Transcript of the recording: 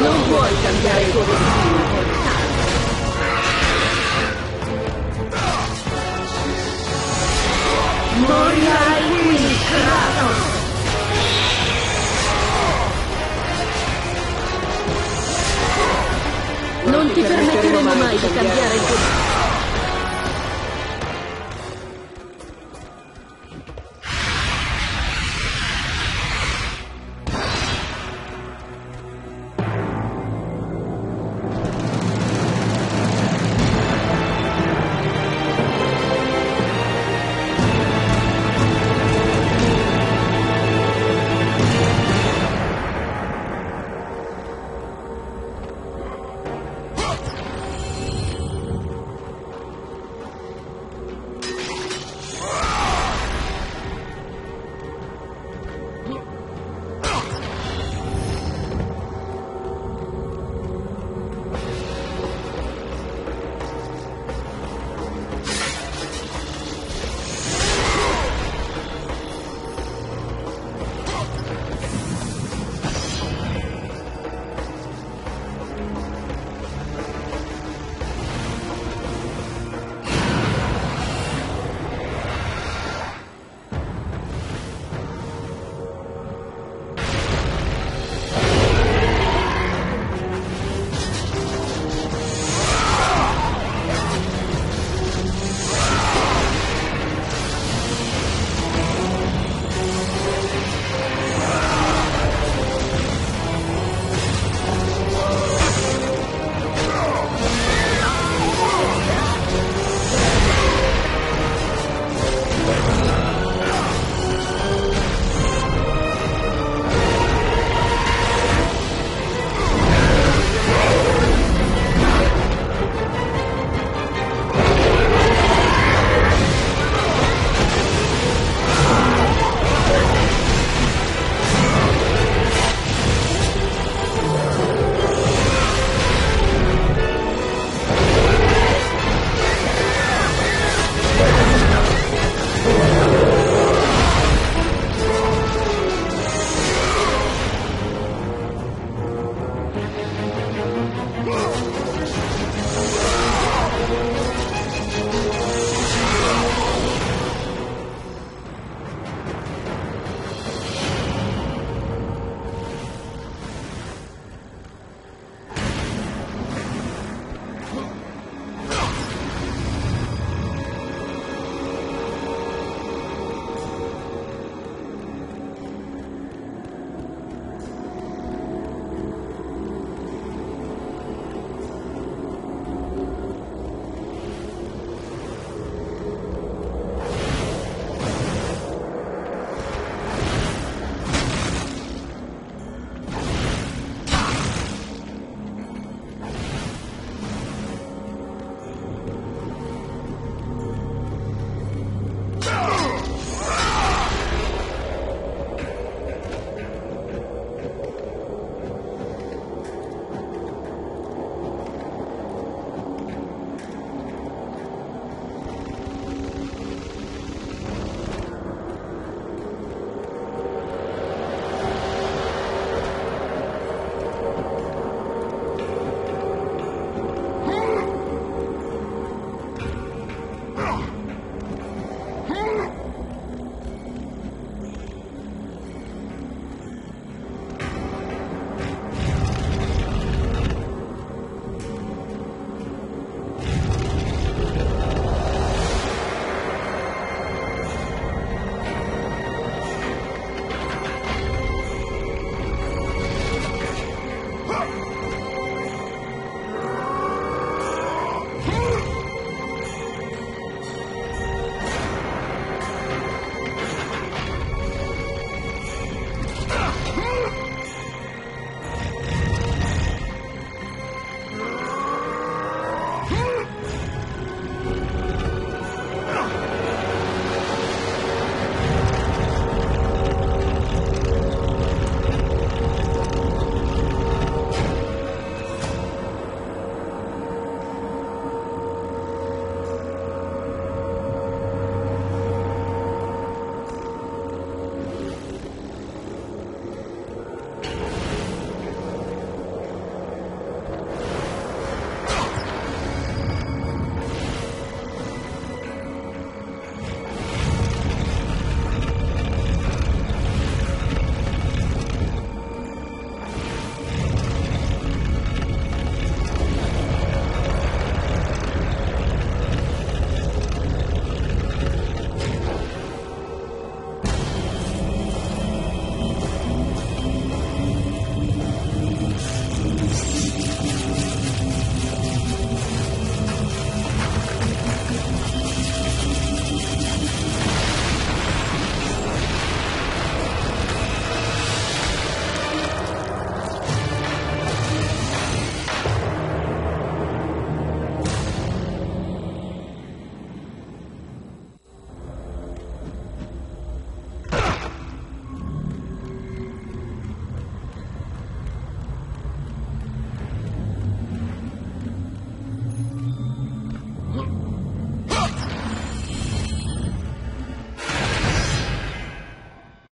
Non puoi cambiare il tuo destino. Morirai qui, Kratos! Non ti permetteremo mai di cambiare il tuo destino.